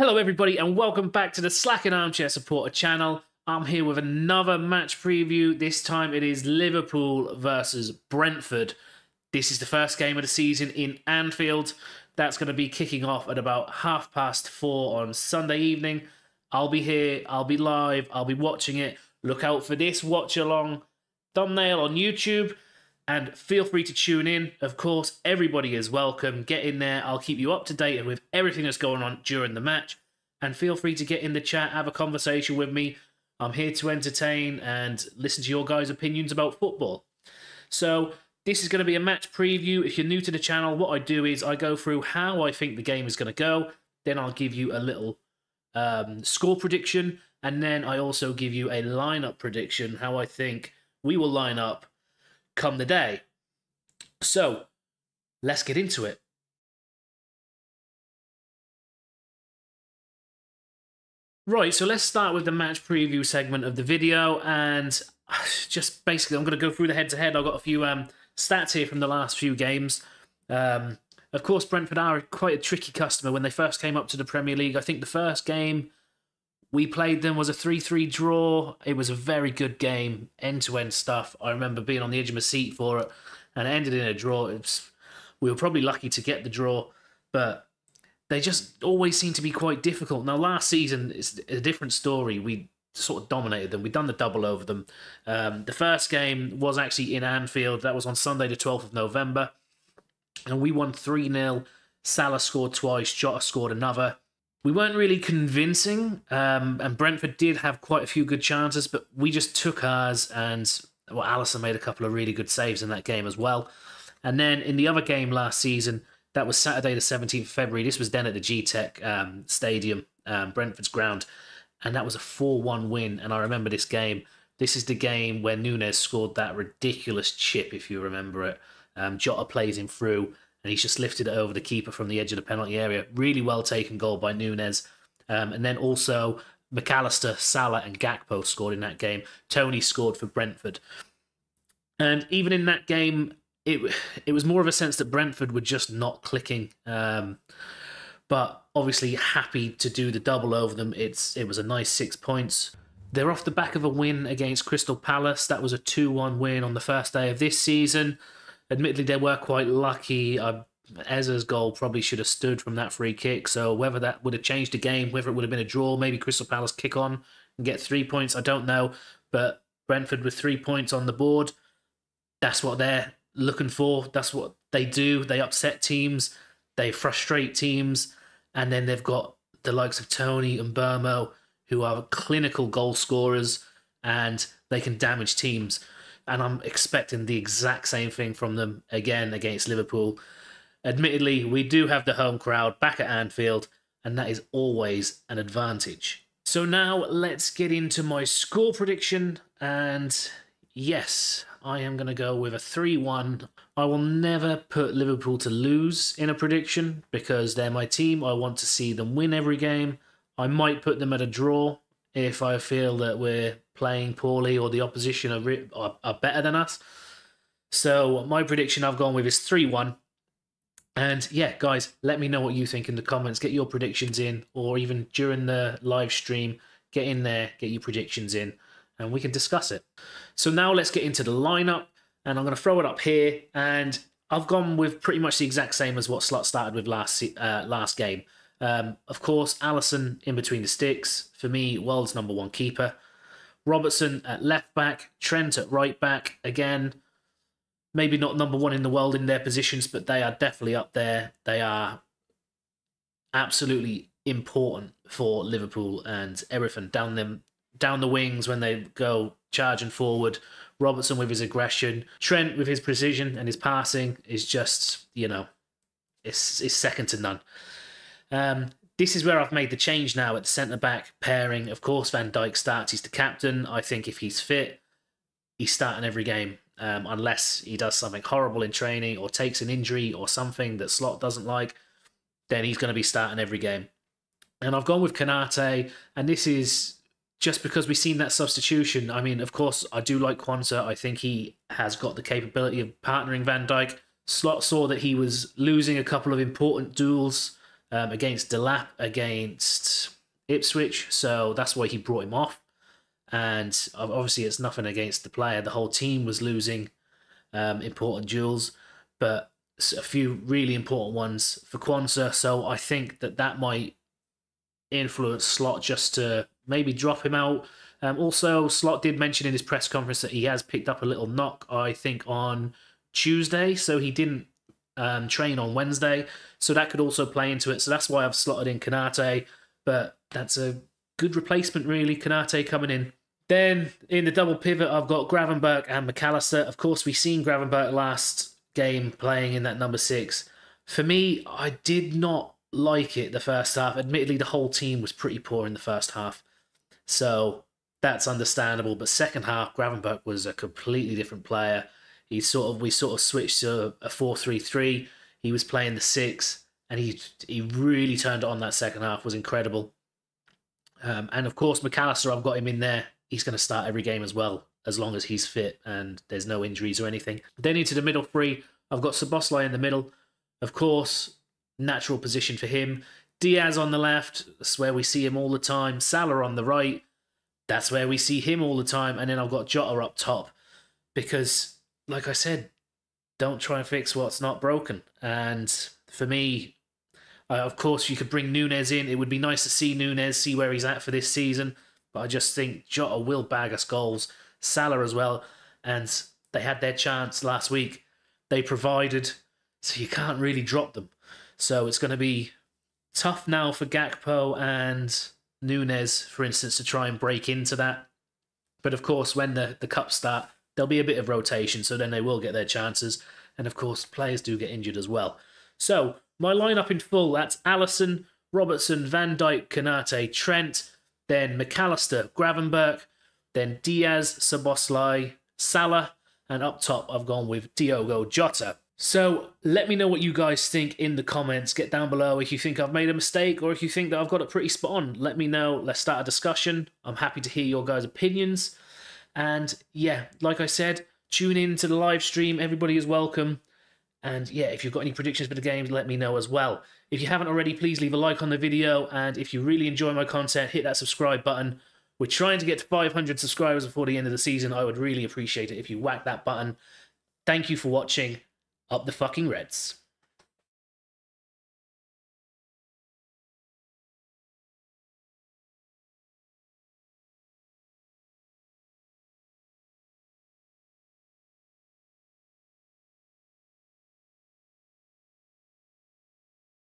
Hello, everybody, and welcome back to the Slacking Armchair Supporter channel. I'm here with another match preview. This time it is Liverpool versus Brentford. This is the first game of the season in Anfield. That's going to be kicking off at about half past four on Sunday evening. I'll be here, I'll be live, I'll be watching it. Look out for this watch along thumbnail on YouTube. And feel free to tune in. Of course, everybody is welcome. Get in there. I'll keep you up to date with everything that's going on during the match. And feel free to get in the chat, have a conversation with me. I'm here to entertain and listen to your guys' opinions about football. So, this is going to be a match preview. If you're new to the channel, what I do is I go through how I think the game is going to go. Then I'll give you a little um, score prediction. And then I also give you a lineup prediction, how I think we will line up come the day. So, let's get into it. Right, so let's start with the match preview segment of the video, and just basically, I'm going to go through the head-to-head. I've got a few um, stats here from the last few games. Um, of course, Brentford are quite a tricky customer when they first came up to the Premier League. I think the first game we played them was a 3-3 draw. It was a very good game, end-to-end stuff. I remember being on the edge of my seat for it, and it ended in a draw. We were probably lucky to get the draw, but they just always seem to be quite difficult. Now, last season is a different story. We sort of dominated them. We'd done the double over them. Um, the first game was actually in Anfield. That was on Sunday, the 12th of November. And we won 3 0. Salah scored twice, Jota scored another we weren't really convincing, um, and Brentford did have quite a few good chances, but we just took ours, and well, Alisson made a couple of really good saves in that game as well. And then in the other game last season, that was Saturday the 17th of February. This was then at the Gtech um, Stadium, um, Brentford's ground, and that was a 4 1 win. And I remember this game. This is the game where Nunez scored that ridiculous chip, if you remember it. Um, Jota plays him through, and he's just lifted it over the keeper from the edge of the penalty area. Really well taken goal by Nunez. Um, and then also Mac Allister, Salah, and Gakpo scored in that game. Toney scored for Brentford. And even in that game, it it was more of a sense that Brentford were just not clicking. Um, but obviously happy to do the double over them. It's it was a nice six points. They're off the back of a win against Crystal Palace. That was a 2 1 win on the first day of this season admittedly, they were quite lucky. Uh, Eze's goal probably should have stood from that free kick. So whether that would have changed the game, whether it would have been a draw, maybe Crystal Palace kick on and get three points, I don't know. But Brentford with three points on the board, that's what they're looking for. That's what they do. They upset teams, they frustrate teams, and then they've got the likes of Toney and Mbeumo, who are clinical goal scorers, and they can damage teams and I'm expecting the exact same thing from them again against Liverpool. Admittedly, we do have the home crowd back at Anfield, and that is always an advantage. So now let's get into my score prediction, and yes, I am going to go with a 3 1. I will never put Liverpool to lose in a prediction because they're my team. I want to see them win every game. I might put them at a draw if I feel that we're playing poorly or the opposition are, are, are better than us. So my prediction I've gone with is 3 1. And yeah, guys, let me know what you think in the comments. Get your predictions in, or even during the live stream, get in there, get your predictions in, and we can discuss it. So now let's get into the lineup, and I'm going to throw it up here. And I've gone with pretty much the exact same as what Slot started with last uh, last game. Um, of course, Alisson in between the sticks for me, world's number one keeper. Robertson at left back, Trent at right back. Again, maybe not number one in the world in their positions, but they are definitely up there. They are absolutely important for Liverpool and everything down them down the wings when they go charging forward. Robertson with his aggression, Trent with his precision and his passing is just you know, it's it's second to none. Um, this is where I've made the change now at the centre back pairing. Of course, Van Dijk starts. He's the captain. I think if he's fit, he's starting every game, um, unless he does something horrible in training or takes an injury or something that Slot doesn't like. Then he's going to be starting every game. And I've gone with Konate, and this is just because we've seen that substitution. I mean, of course, I do like Quansah. I think he has got the capability of partnering Van Dijk. Slot saw that he was losing a couple of important duels um, against Delap, against Ipswich, so that's why he brought him off. And obviously, it's nothing against the player. The whole team was losing um, important duels, but a few really important ones for Quansah. So I think that that might influence Slot just to maybe drop him out. Um, also, Slot did mention in his press conference that he has picked up a little knock, I think, on Tuesday. So he didn't um, train on Wednesday. So that could also play into it. So that's why I've slotted in Konate. But that's a good replacement, really. Konate coming in. Then in the double pivot, I've got Gravenberg and Mac Allister. Of course, we've seen Gravenberg last game playing in that number six. For me, I did not like it the first half. Admittedly, the whole team was pretty poor in the first half. So that's understandable. But second half, Gravenberg was a completely different player. He sort of we sort of switched to a four three three. He was playing the six, and he he really turned on that second half. Was incredible. Um, and of course, Mac Allister, I've got him in there. He's going to start every game as well, as long as he's fit and there's no injuries or anything. Then into the middle three, I've got Szoboszlai in the middle. Of course, natural position for him. Diaz on the left, that's where we see him all the time. Salah on the right, that's where we see him all the time. And then I've got Jota up top because, like I said, don't try and fix what's not broken. And for me, uh, of course, you could bring Nunez in. It would be nice to see Nunez, see where he's at for this season. But I just think Jota will bag us goals. Salah as well. And they had their chance last week. They provided, so you can't really drop them. So it's going to be tough now for Gakpo and Nunez, for instance, to try and break into that. But of course, when the, the cups start, there'll be a bit of rotation, so then they will get their chances. And of course, players do get injured as well. So, my lineup in full that's Alisson, Robertson, Van Dijk, Konate, Trent, then Mac Allister, Gravenberg, then Diaz, Szoboszlai, Salah, and up top I've gone with Diogo Jota. So let me know what you guys think in the comments. Get down below if you think I've made a mistake or if you think that I've got it pretty spot on. Let me know. Let's start a discussion. I'm happy to hear your guys' opinions. And yeah, like I said, tune in to the live stream. Everybody is welcome. And yeah, if you've got any predictions for the games, let me know as well. If you haven't already, please leave a like on the video. And if you really enjoy my content, hit that subscribe button. We're trying to get to 500 subscribers before the end of the season. I would really appreciate it if you whack that button. Thank you for watching up the fucking Reds.